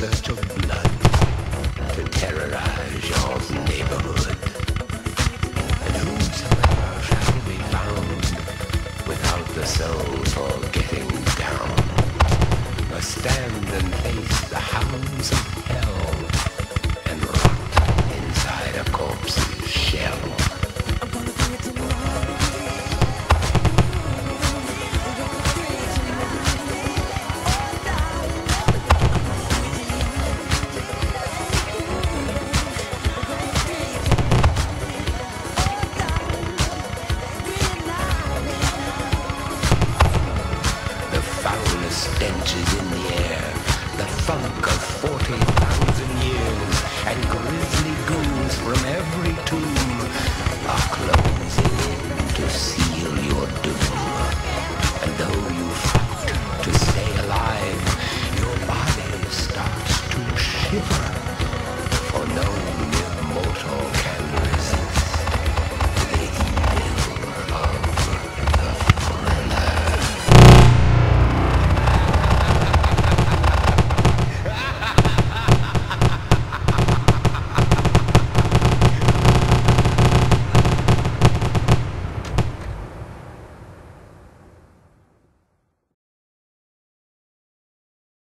search of blood to terrorize your neighborhood. And whosoever shall be found without the soul for getting down must stand and face the hounds of hell. stenches in the air, the funk of 40,000 years, and grisly goons from every tomb.